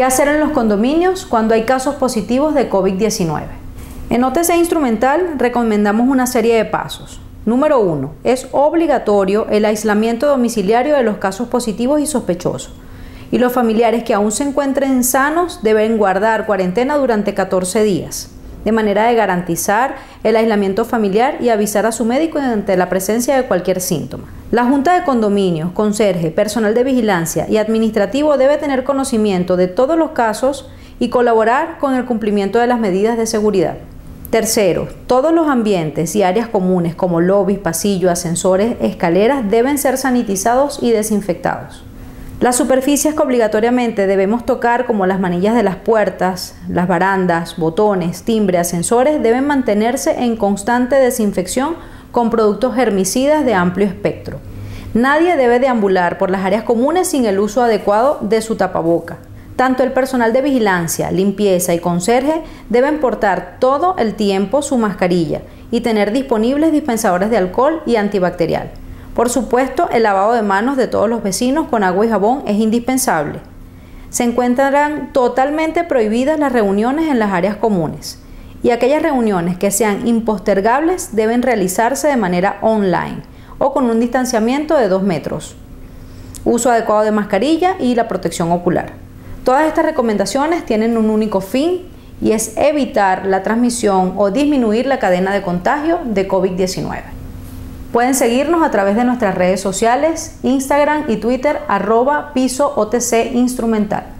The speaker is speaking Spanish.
¿Qué hacer en los condominios cuando hay casos positivos de COVID-19? En OTC Instrumental recomendamos una serie de pasos. Número 1. Es obligatorio el aislamiento domiciliario de los casos positivos y sospechosos. Y los familiares que aún se encuentren sanos deben guardar cuarentena durante 14 días, de manera de garantizar el aislamiento familiar y avisar a su médico ante la presencia de cualquier síntoma. La Junta de Condominios, Conserje, personal de vigilancia y administrativo debe tener conocimiento de todos los casos y colaborar con el cumplimiento de las medidas de seguridad. Tercero, todos los ambientes y áreas comunes como lobbies, pasillos, ascensores, escaleras deben ser sanitizados y desinfectados. Las superficies que obligatoriamente debemos tocar como las manillas de las puertas, las barandas, botones, timbre, ascensores deben mantenerse en constante desinfección con productos germicidas de amplio espectro. Nadie debe deambular por las áreas comunes sin el uso adecuado de su tapaboca. Tanto el personal de vigilancia, limpieza y conserje deben portar todo el tiempo su mascarilla y tener disponibles dispensadores de alcohol y antibacterial. Por supuesto, el lavado de manos de todos los vecinos con agua y jabón es indispensable. Se encuentran totalmente prohibidas las reuniones en las áreas comunes y aquellas reuniones que sean impostergables deben realizarse de manera online o con un distanciamiento de 2 metros. Uso adecuado de mascarilla y la protección ocular. Todas estas recomendaciones tienen un único fin y es evitar la transmisión o disminuir la cadena de contagio de COVID-19. Pueden seguirnos a través de nuestras redes sociales, Instagram y Twitter, arroba piso OTC Instrumental.